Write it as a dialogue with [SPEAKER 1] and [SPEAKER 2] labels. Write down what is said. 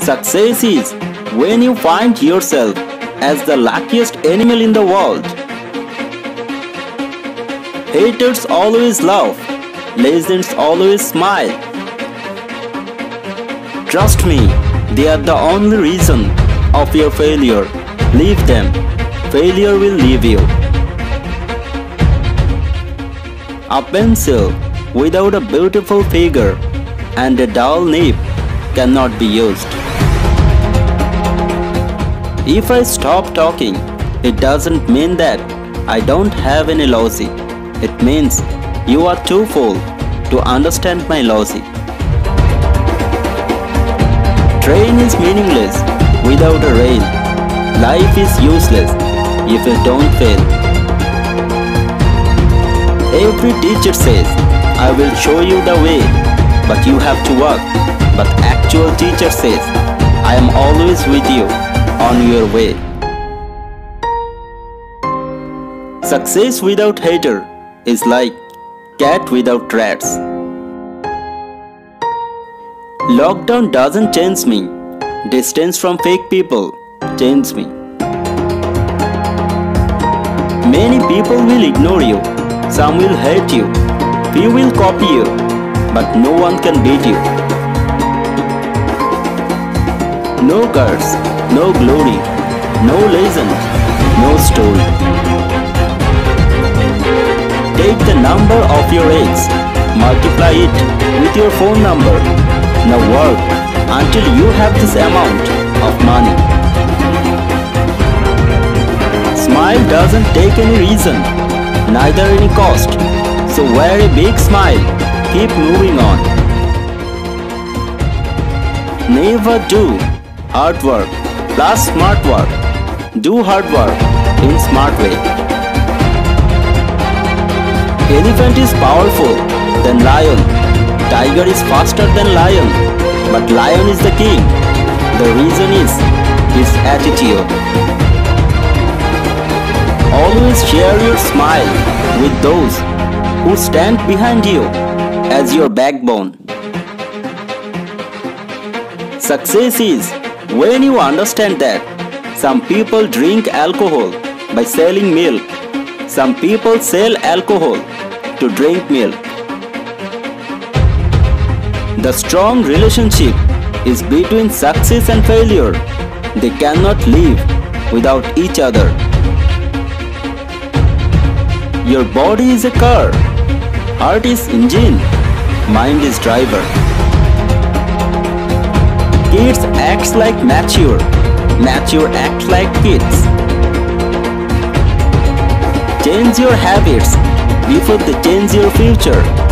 [SPEAKER 1] Success is when you find yourself as the luckiest animal in the world. Haters always laugh, legends always smile. Trust me, they are the only reason of your failure. Leave them, failure will leave you. A pencil without a beautiful figure and a dull nib cannot be used. If I stop talking, it doesn't mean that I don't have any logic. It means you are too full to understand my logic. Train is meaningless without a rail. Life is useless if you don't fail. Every teacher says, I will show you the way, but you have to work. But actual teacher says, I am always with you on your way. Success without hater is like cat without rats. Lockdown doesn't change me. Distance from fake people changes me. Many people will ignore you. Some will hate you. Few will copy you. But no one can beat you. No curse, no glory, no legend, no story. Take the number of your age, multiply it with your phone number. Now work until you have this amount of money. Smile doesn't take any reason, neither any cost. So wear a big smile, keep moving on. Never do hard work plus smart work. Do hard work in smart way. Elephant is powerful than lion. Tiger is faster than lion. But lion is the king. The reason is his attitude. Always share your smile with those who stand behind you as your backbone. Success is when you understand that some people drink alcohol by selling milk, some people sell alcohol to drink milk. The strong relationship is between success and failure. They cannot live without each other. Your body is a car, heart is engine, mind is driver. Kids acts like mature, mature acts like kids. Change your habits before they change your future.